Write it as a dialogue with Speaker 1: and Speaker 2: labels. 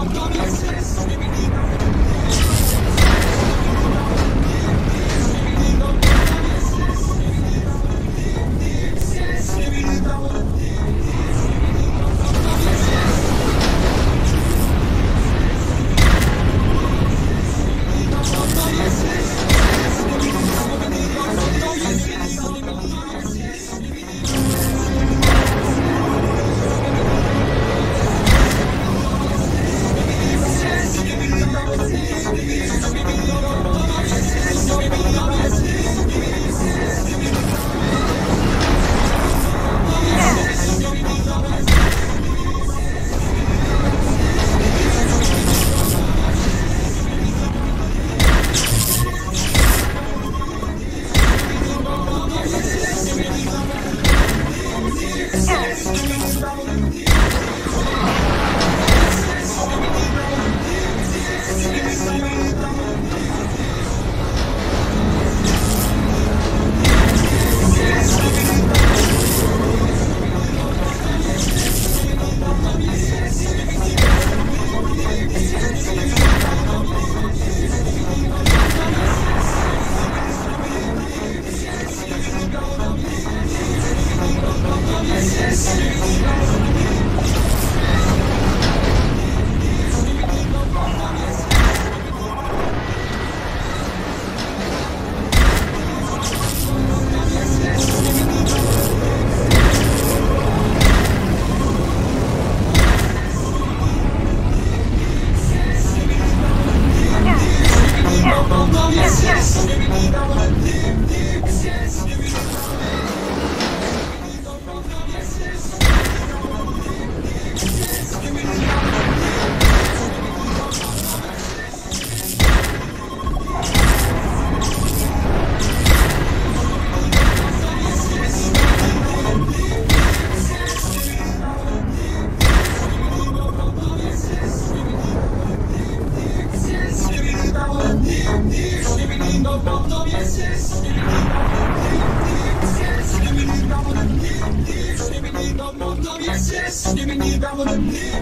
Speaker 1: I'm coming. Give the